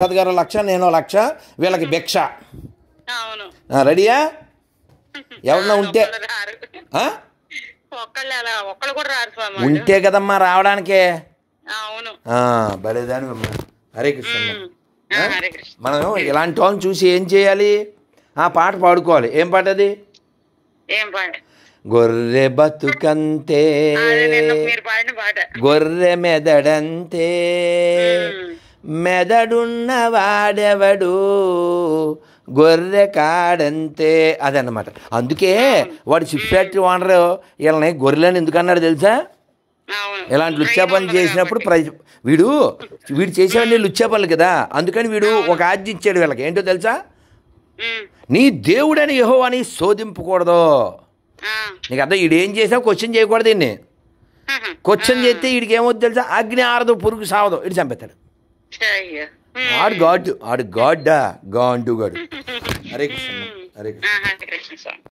ప్రసాద్ గారు లక్ష నేను లక్ష వీళ్ళకి భిక్ష. రెడీయా? ఎవరన్నా ఉంటే. ఉంటే కదమ్మా రావడానికే. భలేదాని అమ్మా. హరే కృష్ణ మనం ఇలాంటి వాళ్ళని చూసి ఏం చేయాలి? ఆ పాట పాడుకోవాలి. ఏం పాట అది? ఏం పాట? గొర్రె బతుకంతే. గొర్రె మెదడంతే. మెదడున్న వాడెవడు? గొర్రె కాడంతే అదన్నమాట. అందుకే వాడు చిప్ ఫ్యాక్టరీ ఓనర్ వీళ్ళని గొర్రెలని ఎందుకు అన్నాడు తెలుసా ఇలాంటి లుచ్చా పనులు చేసినప్పుడు. ప్ర వీడు వీడు చేసేవన్నీ లుచ్చా పనులు కదా. అందుకని వీడు ఒక ఆజ్ఞ ఇచ్చాడు వీళ్ళకి. ఏంటో తెలుసా. నీ దేవుడని యహో అని శోధింపకూడదు. నీకు అర్థం? వీడు ఏం చేసినా క్వశ్చన్ చేయకూడదు దీన్ని. క్వశ్చన్ చేస్తే వీడికి ఏమవుతుంది తెలుసా? అగ్ని ఆరదు పురుగు సావదు. ఇటు చంపేస్తాడు. ఆడు గాడ్ ఆడు గాడ్డా? గాండు గాడు. హరే కృష్ణ హరే కృష్ణ.